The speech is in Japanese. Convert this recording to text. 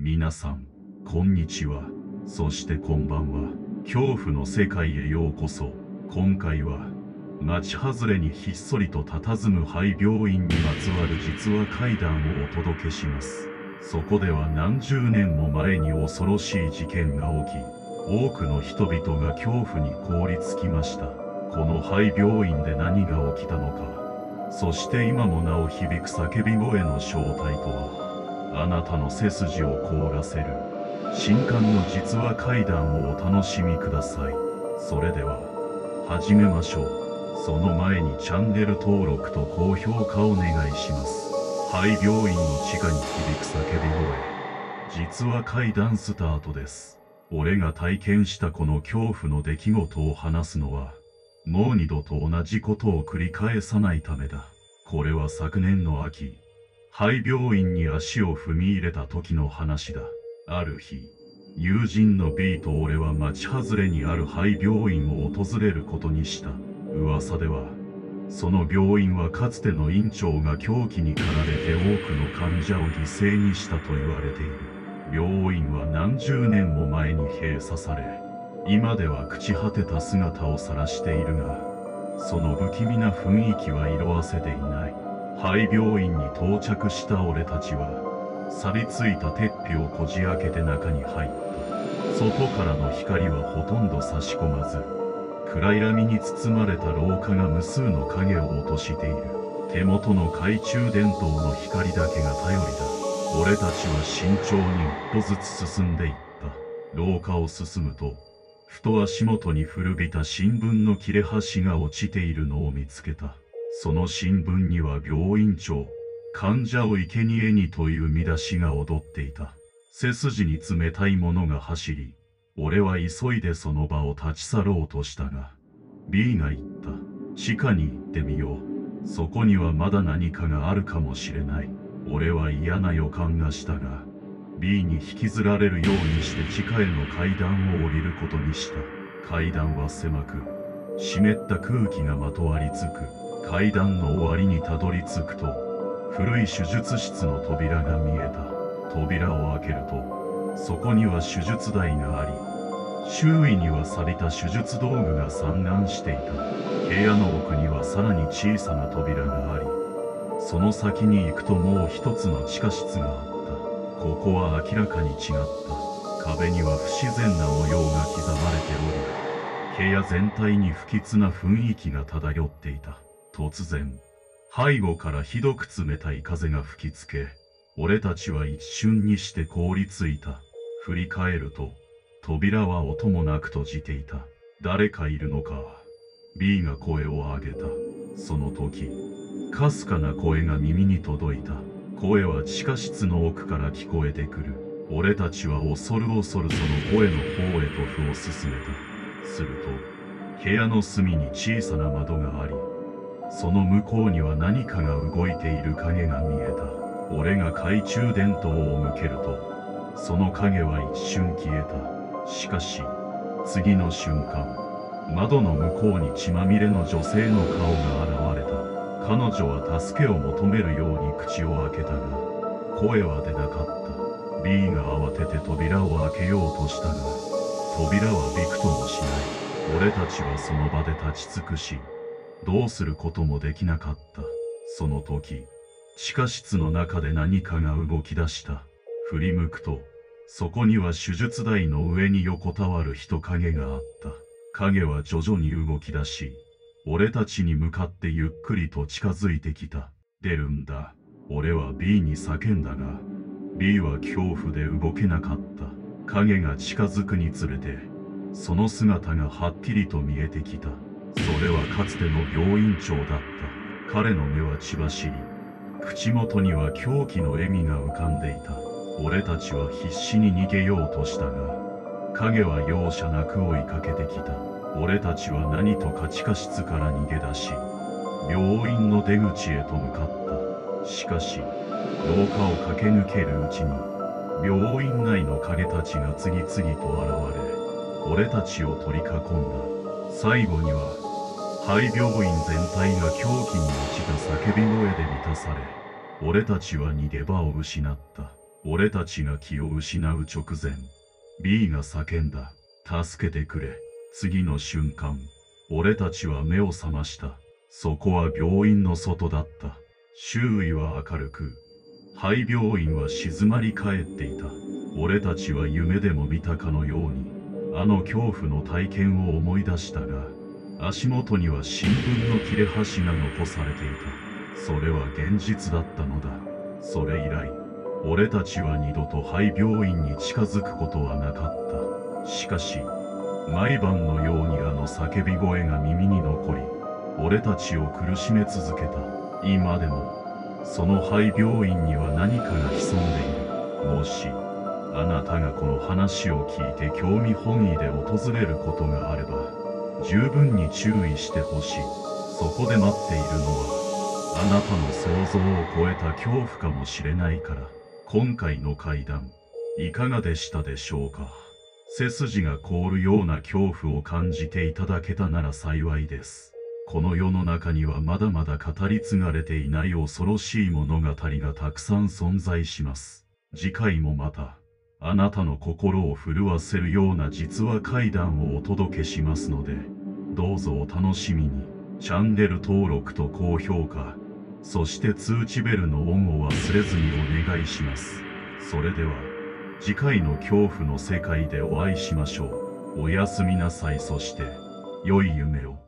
皆さん、こんにちは。そしてこんばんは。恐怖の世界へようこそ。今回は、町外れにひっそりと佇む廃病院にまつわる実話怪談をお届けします。そこでは何十年も前に恐ろしい事件が起き、多くの人々が恐怖に凍りつきました。この廃病院で何が起きたのか。そして今もなお響く叫び声の正体とは、あなたの背筋を凍らせる、新刊の実話怪談をお楽しみください。それでは、始めましょう。その前にチャンネル登録と高評価お願いします。廃病院の地下に響く叫び声。実話怪談スタートです。俺が体験したこの恐怖の出来事を話すのは、もう二度と同じことを繰り返さないためだ。これは昨年の秋、廃病院に足を踏み入れた時の話だ。ある日、友人の B と俺は町外れにある廃病院を訪れることにした。噂では、その病院はかつての院長が狂気に駆られて多くの患者を犠牲にしたと言われている。病院は何十年も前に閉鎖され、今では朽ち果てた姿を晒しているが、その不気味な雰囲気は色あせていない。廃病院に到着した俺たちは、錆びついた鉄皮をこじ開けて中に入った。外からの光はほとんど差し込まず、暗闇に包まれた廊下が無数の影を落としている。手元の懐中電灯の光だけが頼りだ。俺たちは慎重に一歩ずつ進んでいった。廊下を進むと、ふと足元に古びた新聞の切れ端が落ちているのを見つけた。その新聞には病院長、患者を生贄にという見出しが踊っていた。背筋に冷たいものが走り、俺は急いでその場を立ち去ろうとしたが、B が言った。地下に行ってみよう。そこにはまだ何かがあるかもしれない。俺は嫌な予感がしたが、B に引きずられるようにして地下への階段を降りることにした。階段は狭く、湿った空気がまとわりつく。階段の終わりにたどり着くと、古い手術室の扉が見えた。扉を開けると、そこには手術台があり、周囲には錆びた手術道具が散乱していた。部屋の奥にはさらに小さな扉があり、その先に行くともう一つの地下室があった。ここは明らかに違った。壁には不自然な模様が刻まれており、部屋全体に不吉な雰囲気が漂っていた。突然、背後からひどく冷たい風が吹きつけ、俺たちは一瞬にして凍りついた。振り返ると、扉は音もなく閉じていた。誰かいるのか。B が声を上げた。その時、かすかな声が耳に届いた。声は地下室の奥から聞こえてくる。俺たちは恐る恐るその声の方へと歩を進めた。すると、部屋の隅に小さな窓があり、その向こうには何かが動いている影が見えた。俺が懐中電灯を向けると、その影は一瞬消えた。しかし、次の瞬間、窓の向こうに血まみれの女性の顔が現れた。彼女は助けを求めるように口を開けたが、声は出なかった。B が慌てて扉を開けようとしたが、扉はびくともしない。俺たちはその場で立ち尽くし、どうすることもできなかった。その時、地下室の中で何かが動き出した。振り向くと、そこには手術台の上に横たわる人影があった。影は徐々に動き出し、俺たちに向かってゆっくりと近づいてきた。出るんだ。俺は B に叫んだが、B は恐怖で動けなかった。影が近づくにつれて、その姿がはっきりと見えてきた。それはかつての病院長だった。彼の目は血走り、口元には狂気の笑みが浮かんでいた。俺たちは必死に逃げようとしたが、影は容赦なく追いかけてきた。俺たちは何とか地下室から逃げ出し、病院の出口へと向かった。しかし、廊下を駆け抜けるうちに、病院内の影たちが次々と現れ、俺たちを取り囲んだ。最後には、廃病院全体が狂気に満ちた叫び声で満たされ、俺たちは逃げ場を失った。俺たちが気を失う直前 B が叫んだ。助けてくれ。次の瞬間俺たちは目を覚ました。そこは病院の外だった。周囲は明るく廃病院は静まり返っていた。俺たちは夢でも見たかのようにあの恐怖の体験を思い出したが足元には新聞の切れ端が残されていた。それは現実だったのだ。それ以来俺たちは二度と廃病院に近づくことはなかった。しかし毎晩のようにあの叫び声が耳に残り俺たちを苦しめ続けた。今でもその廃病院には何かが潜んでいる。もしあなたがこの話を聞いて興味本位で訪れることがあれば十分に注意してほしい。そこで待っているのはあなたの想像を超えた恐怖かもしれないから今回の会談いかがでしたでしょうか。背筋が凍るような恐怖を感じていただけたなら幸いです。この世の中にはまだまだ語り継がれていない恐ろしい物語がたくさん存在します。次回もまた。あなたの心を震わせるような実話怪談をお届けしますのでどうぞお楽しみに。チャンネル登録と高評価そして通知ベルのオンを忘れずにお願いします。それでは次回の恐怖の世界でお会いしましょう。おやすみなさい。そして良い夢を。